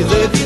de